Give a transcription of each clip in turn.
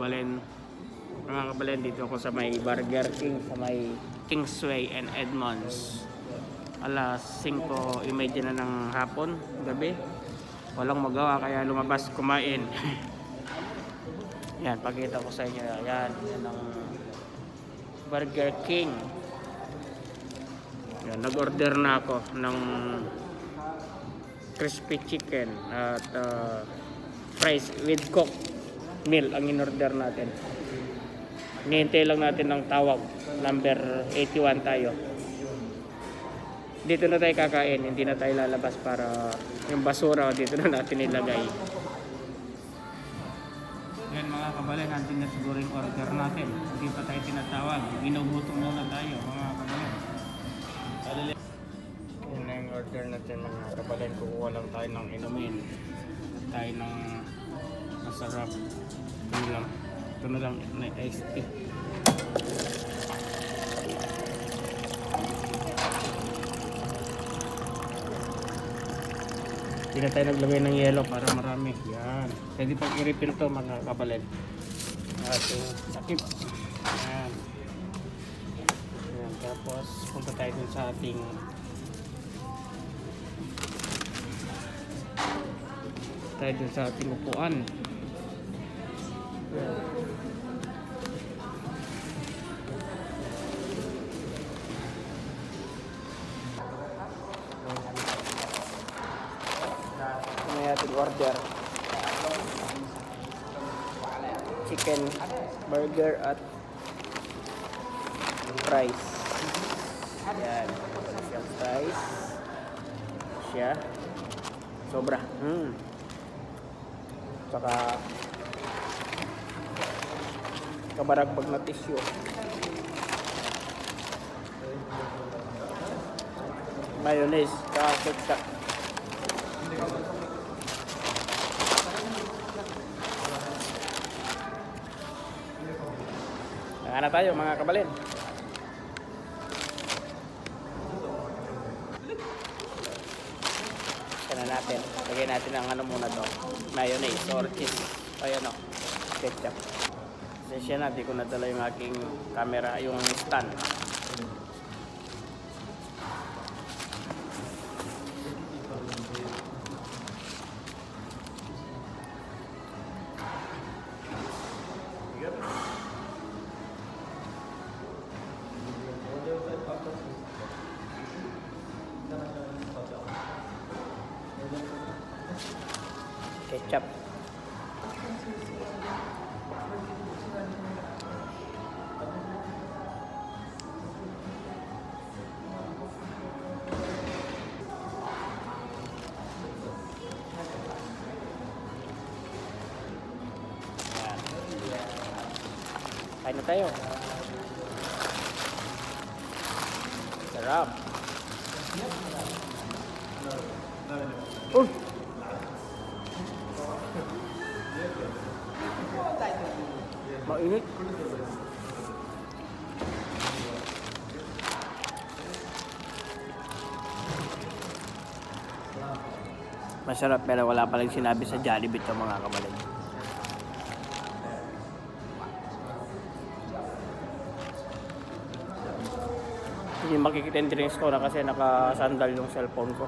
kabalin. Mga kabalin, dito ako sa may Burger King, sa may Kingsway and Edmonds. Alas 5.30 na ng hapon, gabi. Walang magawa kaya lumabas kumain. yan, pakita ko sa inyo. Yan, yan ang Burger King. Yan, nag-order na ako ng crispy chicken at uh, fries with coke meal ang in-order natin. Nihintay lang natin ng tawag. Number 81 tayo. Dito na tayo kakain. Hindi na tayo lalabas para yung basura dito na natin ilagay. Yan mga kabalay, natin na siguro yung order natin. Hindi pa tayo tinatawag. Ginugutom muna tayo mga kabalay. Yun na yung order natin mga kabalay. Kukuha lang tayo ng inumin. Tayo ng masarap. Ito lang. Ito na lang na tea. Hindi na tayo naglagay ng yellow para marami. Yan. Pwede pag i-refill to mga kabalin. Ating sakip. Yan. Yan. Tapos punta tayo dun sa ating tayo dun sa ating upuan. Yan. Ano yung ating order? Chicken burger at fries. Yan. Ito siyang fries. Siya. Sobra. Hmm. Saka kabaragbag na tissue. Mayonnaise. Saka na tayo mga kabalin. Na natin. Lagyan natin ang ano muna to. Mayonnaise or cheese. Ayan o. Ketchup. Sesya na. Di ko nadala yung aking camera. Yung stand. Kain na tayo. Sarap. Uy! Mainit. Masarap pero wala palang sinabi sa Jollibee ito mga kabalay. Hindi makikita yung drinks ko na kasi nakasandal yung cellphone ko.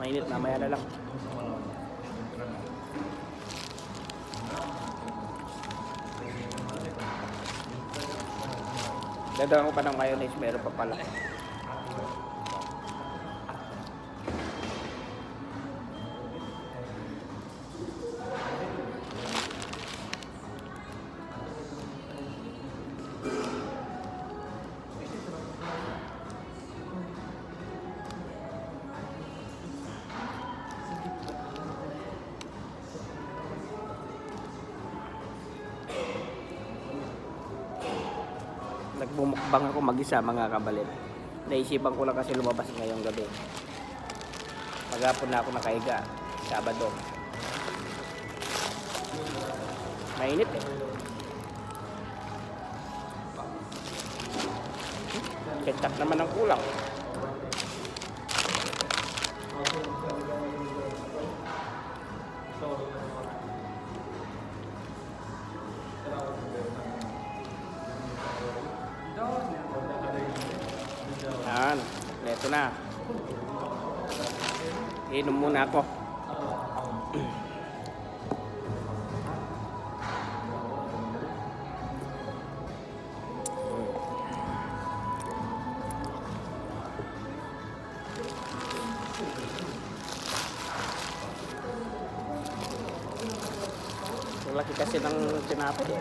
Mainit, mamaya na lang. Dadaan ko pa ng mayonnaise, meron pa pala. Nagbumukbang ako mag-isa mga kabalit. Naisipan ko lang kasi lumabas ngayong gabi. Maghapon na ako nakahiga. Sabado. Mainit eh. Ketchup naman ang kulang. Yan. Ito na. Inom muna ako. Laki kasi ng tinapay.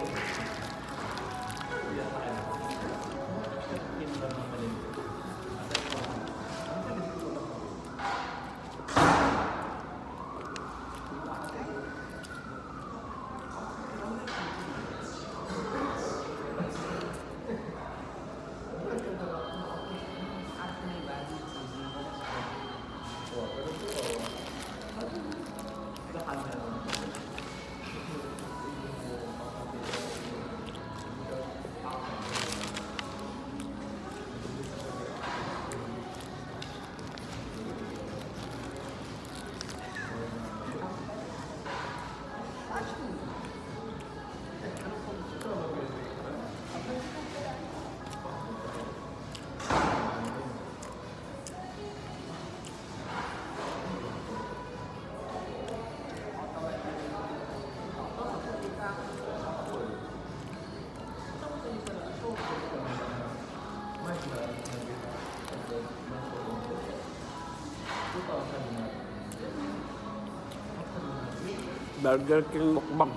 Burger King mukbang.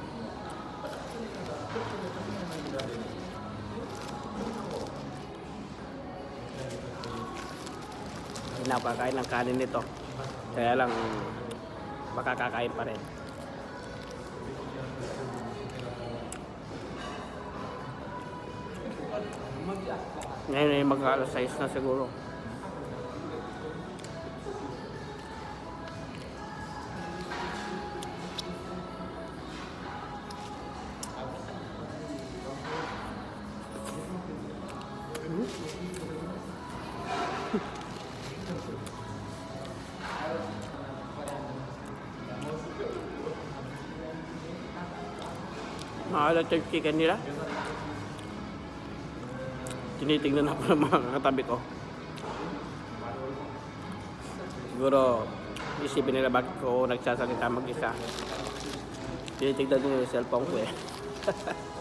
Kakain ng kanin nito. Kaya lang makakakain pa rin. Ngayon ay mag alas 6 na siguro. Maalat yung chicken nila. Tinitingnan ako ng mga katabi ko. Siguro, isipin nila bakit ko nagsasalita mag-isa. Tinitignan din yung cellphone ko eh.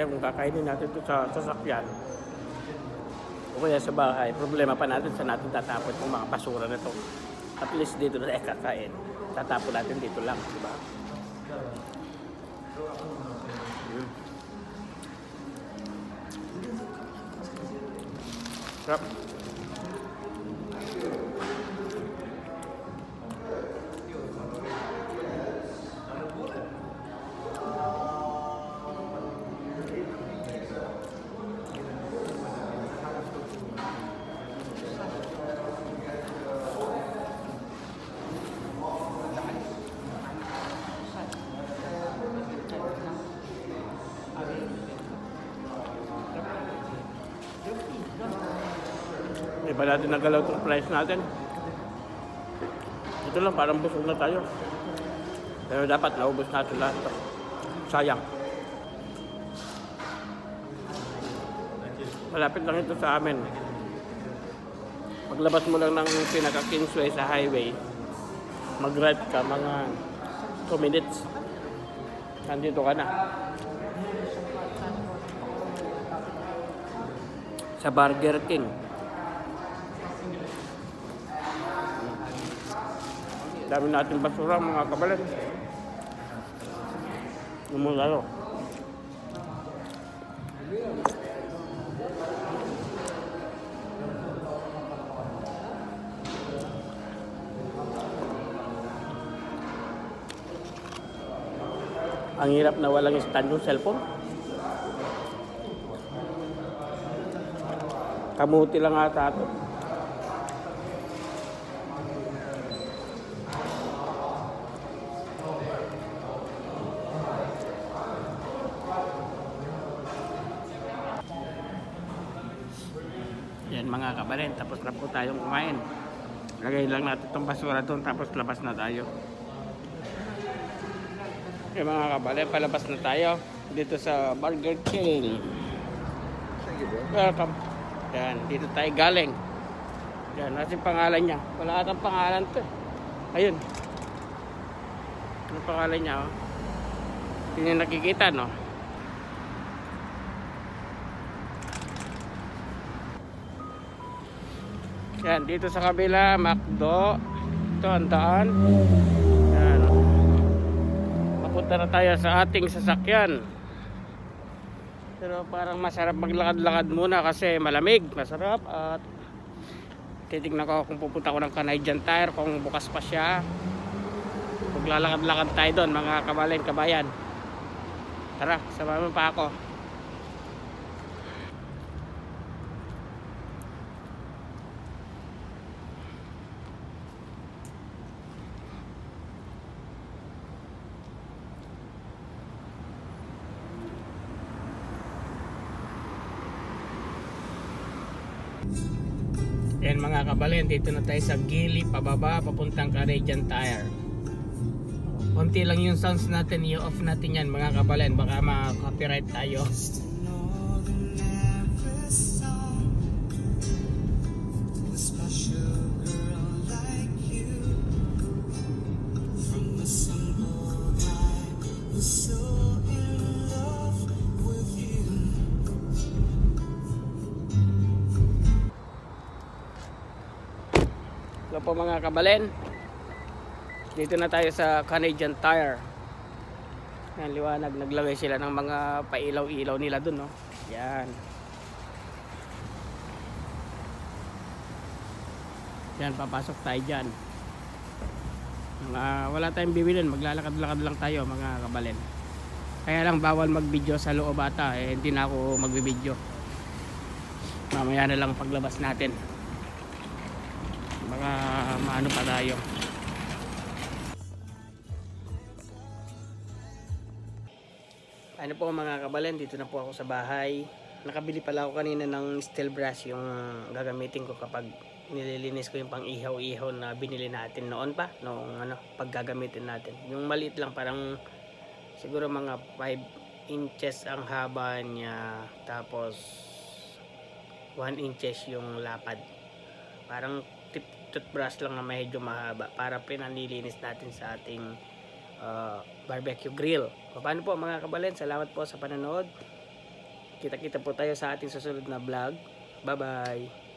Kasi kung kakainin natin ito sa sasakyan, o kaya sa bahay, problema pa natin sa natin tatapon yung mga basura na to. At least dito na eh, kakain. Tatapon natin dito lang, di ba? Yun. Sarap. Pa natin nagalaw itong price natin. Ito lang, parang busog na tayo. Pero dapat naubos natin lahat. Sayang. Malapit lang ito sa amin. Paglabas mo lang ng pinaka Kingsway sa highway, mag-right ka mga 2 minutes. Nandito ka na. Sa Burger King. Dami natin basura mga kabalan. Lumularo. Ano. Ang hirap na walang stand yung cellphone. Kamuti lang ata ito. Yan mga kabalin, tapos na po tayong kumain. Lagay lang natin itong basura doon, tapos labas na tayo. Yan mga kabalin, palabas na tayo dito sa Burger King. Welcome. Yan, dito tayo galing. Yan, natin pangalan niya. Wala atang pangalan to. eh. Ayun. Ano pangalan niya, oh? Hindi nakikita, no? Yan, dito sa kabila, Macdo. Ito ang daan. Yan. Papunta na tayo sa ating sasakyan. Pero parang masarap maglakad-lakad muna kasi malamig, masarap at titignan ko kung pupunta ko ng Canadian Tire kung bukas pa siya. Maglalakad-lakad tayo doon mga kabalin, kabayan. Tara, sama mo pa ako. Yan mga kabalin, dito na tayo sa Gili, pababa, papuntang Canadian Tire. Konti lang yung sounds natin, i-off natin yan mga kabalin, baka ma-copyright tayo. Po mga kabalin. Dito na tayo sa Canadian Tire. Yan, liwanag. Naglagay sila ng mga pailaw-ilaw nila dun, no? Yan. Yan, papasok tayo dyan. Mga, wala tayong bibilin. Maglalakad-lakad lang tayo, mga kabalin. Kaya lang bawal mag-video sa loob ata. Eh, hindi na ako magbibideo. Mamaya na lang paglabas natin baka maano pa tayo. Ano po mga kabalen dito na po ako sa bahay. Nakabili pala ako kanina ng steel brush yung gagamitin ko kapag nililinis ko yung pang ihaw-ihaw na binili natin noon pa noong ano paggagamitin natin. Yung maliit lang parang siguro mga 5 inches ang haba niya tapos 1 inches yung lapad. Parang toothbrush lang na medyo mahaba para pinanilinis natin sa ating uh, barbecue grill. Paano po mga kabalen? Salamat po sa panonood. Kita-kita po tayo sa ating susunod na vlog. Bye-bye!